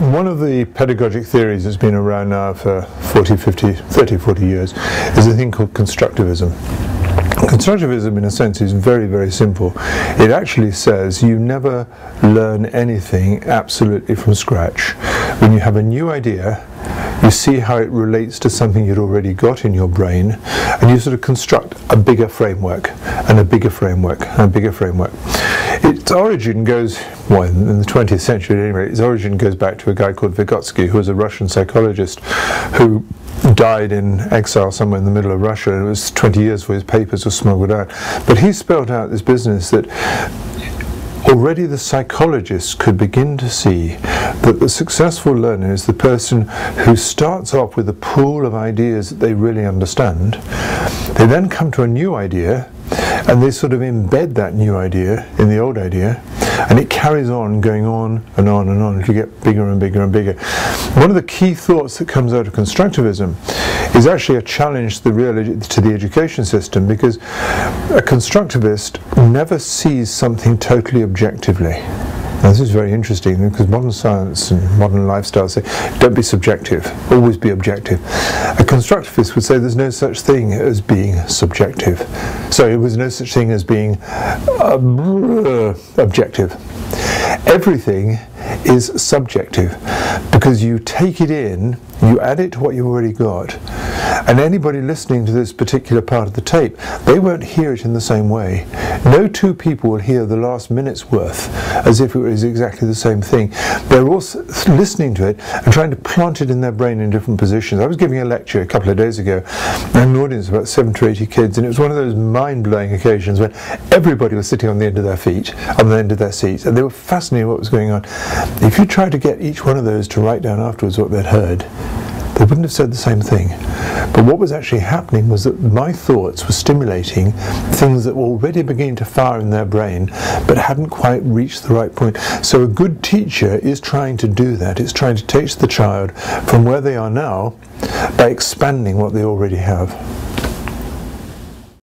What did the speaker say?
one of the pedagogic theories that's been around now for 40, 50, 30, 40 years is a thing called constructivism. Constructivism, in a sense, is very, very simple. It actually says you never learn anything absolutely from scratch. When you have a new idea, you see how it relates to something you'd already got in your brain, and you sort of construct a bigger framework, and a bigger framework, and a bigger framework. Its origin goes, well, in the 20th century anyway, its origin goes back to a guy called Vygotsky, who was a Russian psychologist who died in exile somewhere in the middle of Russia. It was 20 years before his papers were smuggled out. But he spelled out this business that already the psychologists could begin to see that the successful learner is the person who starts off with a pool of ideas that they really understand. They then come to a new idea and they sort of embed that new idea in the old idea and it carries on going on and on and on to get bigger and bigger and bigger. One of the key thoughts that comes out of constructivism is actually a challenge to the, real, to the education system because a constructivist never sees something totally objectively. This is very interesting because modern science and modern lifestyle say don't be subjective, always be objective. A constructivist would say there's no such thing as being subjective. So there was no such thing as being uh, objective. Everything is subjective because you take it in, you add it to what you've already got, and anybody listening to this particular part of the tape, they won't hear it in the same way. No two people will hear the last minute's worth as if it was exactly the same thing. They're also listening to it and trying to plant it in their brain in different positions. I was giving a lecture a couple of days ago, and an audience of about 70 or 80 kids, and it was one of those mind-blowing occasions when everybody was sitting on the end of their feet, on the end of their seats, and they were fascinated what was going on. If you tried to get each one of those to write down afterwards what they'd heard, they wouldn't have said the same thing. But what was actually happening was that my thoughts were stimulating things that were already beginning to fire in their brain but hadn't quite reached the right point. So a good teacher is trying to do that. It's trying to teach the child from where they are now by expanding what they already have.